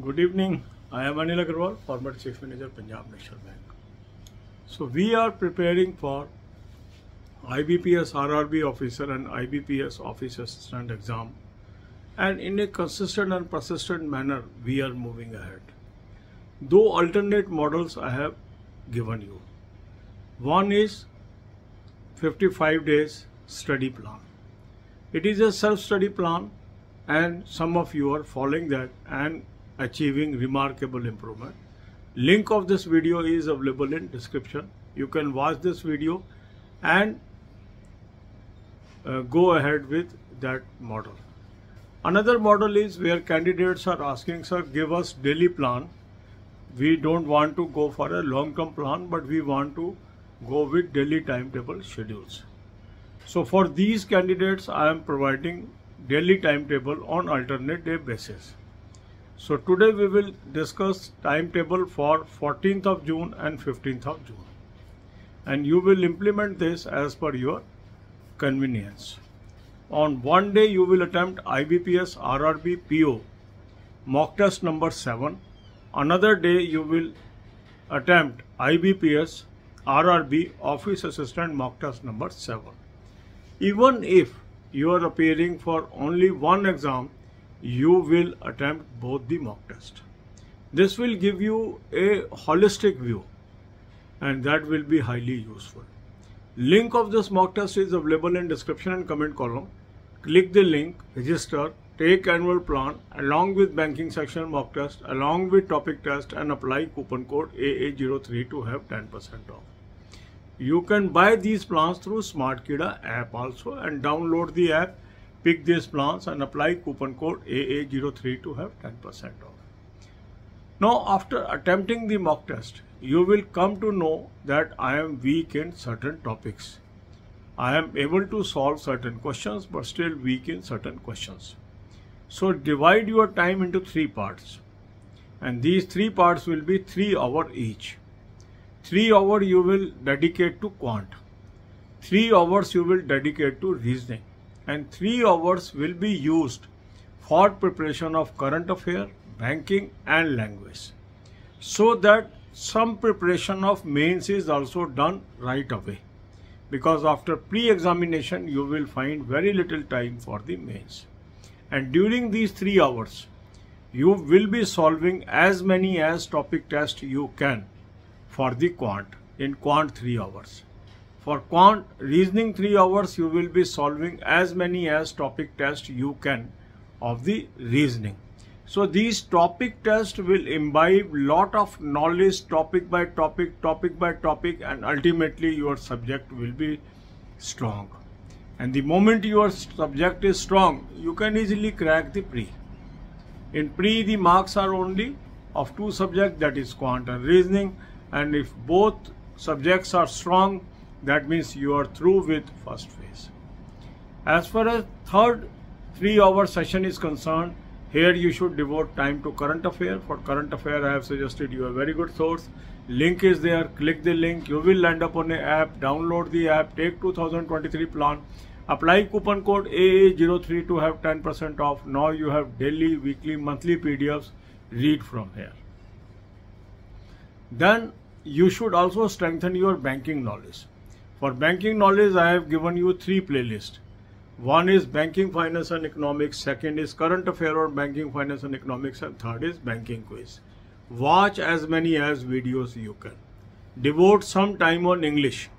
Good evening. I am Anil Aggarwal, former Chief Manager, Punjab National Bank. So we are preparing for IBPS RRB officer and IBPS office assistant exam and in a consistent and persistent manner we are moving ahead. Though alternate models I have given you. One is 55 days study plan. It is a self-study plan and some of you are following that and achieving remarkable improvement. Link of this video is available in description. You can watch this video and uh, go ahead with that model. Another model is where candidates are asking, sir, give us daily plan. We don't want to go for a long-term plan, but we want to go with daily timetable schedules. So for these candidates, I am providing daily timetable on alternate day basis. So today we will discuss timetable for 14th of June and 15th of June. And you will implement this as per your convenience. On one day you will attempt IBPS RRB PO mock test number 7. Another day you will attempt IBPS RRB office assistant mock test number 7. Even if you are appearing for only one exam, you will attempt both the mock test. This will give you a holistic view and that will be highly useful. Link of this mock test is available in description and comment column. Click the link, register, take annual plan along with banking section mock test along with topic test and apply coupon code AA03 to have 10% off. You can buy these plans through Smartkeeda app also and download the app, pick these plans and apply coupon code AA03 to have 10% off. Now after attempting the mock test, you will come to know that I am weak in certain topics. I am able to solve certain questions but still weak in certain questions. So divide your time into three parts and these three parts will be three hour each. 3 hours you will dedicate to quant, 3 hours you will dedicate to reasoning and 3 hours will be used for preparation of current affair, banking and language. So that some preparation of mains is also done right away because after pre-examination you will find very little time for the mains. And during these 3 hours you will be solving as many as topic test you can for the quant in quant 3 hours. For quant reasoning 3 hours you will be solving as many as topic test you can of the reasoning. So these topic tests will imbibe lot of knowledge topic by topic, topic by topic and ultimately your subject will be strong. And the moment your subject is strong, you can easily crack the pre. In pre the marks are only of two subjects that is quant and reasoning and if both subjects are strong that means you are through with first phase. As far as third three hour session is concerned here you should devote time to current affair. For current affair I have suggested you a very good source. Link is there. Click the link. You will land up on a app. Download the app. Take 2023 plan. Apply coupon code AA03 to have 10% off. Now you have daily, weekly, monthly PDFs. Read from here. Then you should also strengthen your banking knowledge. For banking knowledge, I have given you three playlists. One is banking, finance and economics. Second is current affair on banking, finance and economics. And third is banking quiz. Watch as many as videos you can. Devote some time on English.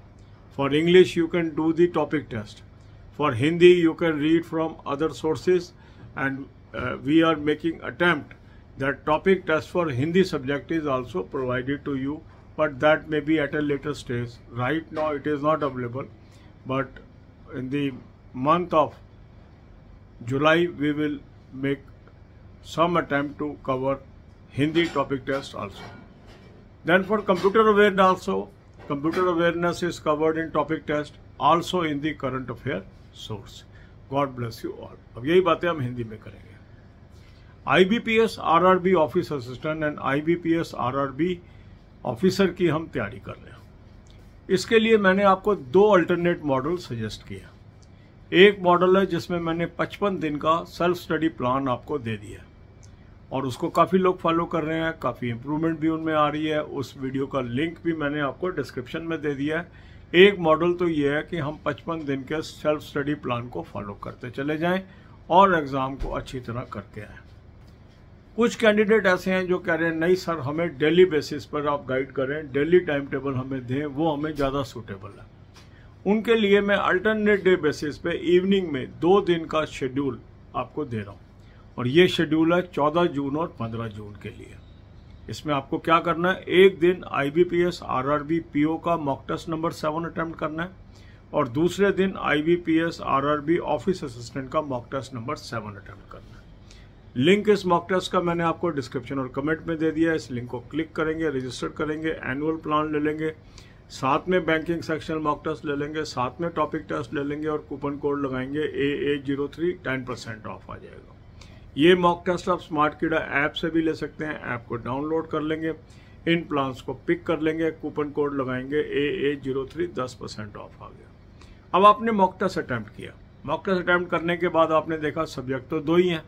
For English, you can do the topic test. For Hindi, you can read from other sources and uh, we are making attempt that topic test for Hindi subject is also provided to you but that may be at a later stage. Right now it is not available, but in the month of July we will make some attempt to cover Hindi topic test also. Then for computer awareness also, computer awareness is covered in topic test also in the current affair source. God bless you all. अब यही बातें हम हिंदी में करेंगे IBPS RRB office assistant and IBPS RRB officer की हम तैयारी कर रहे हैं। इसके लिए मैंने आपको दो अल्टरनेट मॉडल सजेस्ट किया एक मॉडल है जिसमें मैंने 55 दिन का सेल्फ स्टडी प्लान आपको दे दिया और उसको काफ़ी लोग फॉलो कर रहे हैं, काफ़ी इम्प्रूवमेंट भी उनमें आ रही है। उस वीडियो का लिंक भी मैंने आपको डिस्क्रिप्शन में दे दिया है। एक मॉडल तो ये है कि हम 55 दिन के सेल्फ स्टडी प्लान को फॉलो करते चले जाएँ और एग्ज़ाम को अच्छी तरह करके आए। कुछ कैंडिडेट ऐसे हैं जो कह रहे हैं, नहीं सर, हमें डेली बेसिस पर आप गाइड करें डेली टाइम टेबल हमें दें, वो हमें ज़्यादा सूटेबल है। उनके लिए मैं अल्टरनेट डे बेसिस पे इवनिंग में दो दिन का शेड्यूल आपको दे रहा हूँ। और ये शेड्यूल है 14 जून और 15 जून के लिए। इसमें आपको क्या करना है? एक दिन I B P S R R B P O का mock test number seven attempt करना है और दूसरे दिन I B P S R R B office assistant का mock test number seven attempt करना है। लिंक इस मॉक टेस्ट का मैंने आपको डिस्क्रिप्शन और कमेंट में दे दिया है। इस लिंक को क्लिक करेंगे रजिस्टर करेंगे एनुअल प्लान ले लेंगे। साथ में बैंकिंग सेक्शन मॉक टेस्ट ले लेंगे, साथ में टॉपिक टेस्ट ले लेंगे और कूपन कोड लगाएँगे A A zero three ten percent off आ जाएगा। ये मॉक टेस्ट आप स्मार्ट कीड़ा ऐप से भी ले सकते हैं। ऐप को डाउनलोड कर लेंगे, इन प्लान्स को पिक कर लेंगे कूपन कोड लगाएँगे ए ए ज़ीरो थ्री दस परसेंट ऑफ़ आ गया। अब आपने मॉक टेस्ट अटैम्प्ट किया। मॉक टेस्ट अटैम्प्ट करने के बाद आपने देखा सब्जेक्ट तो दो ही हैं।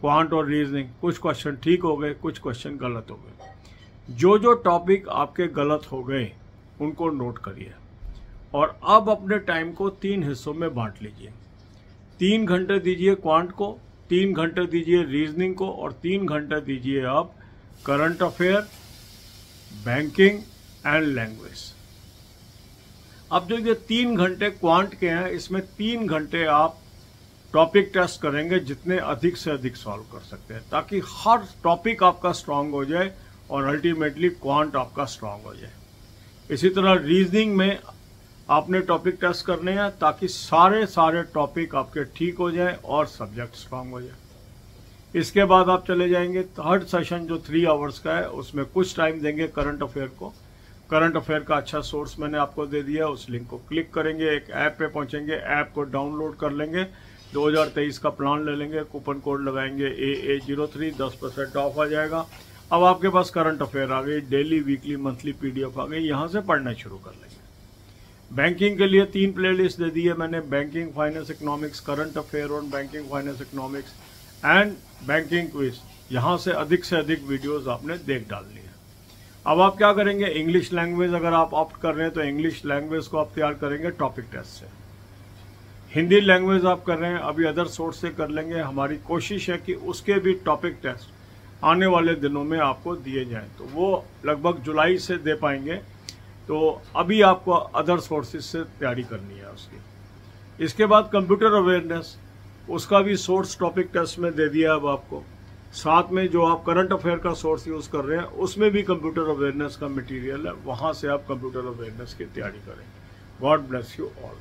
क्वांट और रीजनिंग कुछ क्वेश्चन ठीक हो गए, कुछ क्वेश्चन गलत हो गए। जो जो टॉपिक आपके गलत हो गए, उनको नोट करिए। और अब अपने टाइम को तीन हिस्सों में बांट लीजिए। तीन घंटे दीजिए क्वांट को, तीन घंटे दीजिए रीजनिंग को, और तीन घंटे दीजिए आप current affair banking and language अब जो ये तीन घंटे क्वांट के हैं, इसमें तीन घंटे आप टॉपिक टेस्ट करेंगे जितने अधिक से अधिक सॉल्व कर सकते हैं, ताकि हर टॉपिक आपका स्ट्रांग हो जाए और अल्टीमेटली क्वांट आपका स्ट्रांग हो जाए। इसी तरह रीजनिंग में आपने टॉपिक टेस्ट करने हैं, ताकि सारे सारे टॉपिक आपके ठीक हो जाए और सब्जेक्ट स्ट्रांग हो जाए। इसके बाद आप चले जाएँगे थर्ड सेशन जो थ्री आवर्स का है, उसमें कुछ टाइम देंगे करंट अफेयर को। करंट अफेयर का अच्छा सोर्स मैंने आपको दे दिया उस लिंक को क्लिक करेंगे, एक ऐप पे पहुँचेंगे ऐप को डाउनलोड कर लेंगे 2023 का प्लान ले लेंगे, कूपन कोड लगाएँगे ए ए ज़ीरो थ्री दस परसेंट ऑफ़ आ जाएगा। अब आपके पास करंट अफेयर आ गई डेली वीकली मंथली पीडीएफ आ गई, यहाँ से पढ़ना शुरू कर लेंगे। बैंकिंग के लिए तीन प्लेलिस्ट दे दी है मैंने banking finance economics current affair on banking finance economics and banking quiz यहाँ से अधिक से अधिक वीडियोस आपने देख डाल ली है अब आप क्या करेंगे? इंग्लिश लैंग्वेज अगर आप ऑप्ट कर रहे हैं तो इंग्लिश लैंग्वेज को आप तैयार करेंगे टॉपिक टेस्ट से। हिंदी लैंग्वेज आप कर रहे हैं, अभी अदर सोर्स से कर लेंगे। हमारी कोशिश है कि उसके भी टॉपिक टेस्ट आने वाले दिनों में आपको दिए जाएँ। तो वो लगभग जुलाई से दे पाएँगे। तो अभी आपको अदर सोर्सेज से तैयारी करनी है उसकी। इसके बाद कंप्यूटर अवेयरनेस उसका भी सोर्स टॉपिक टेस्ट में दे दिया अब आपको। साथ में जो आप करंट अफेयर का सोर्स यूज़ कर रहे हैं, उसमें भी कंप्यूटर अवेयरनेस का मटेरियल है। वहाँ से आप कंप्यूटर अवेयरनेस की तैयारी करें। God bless you all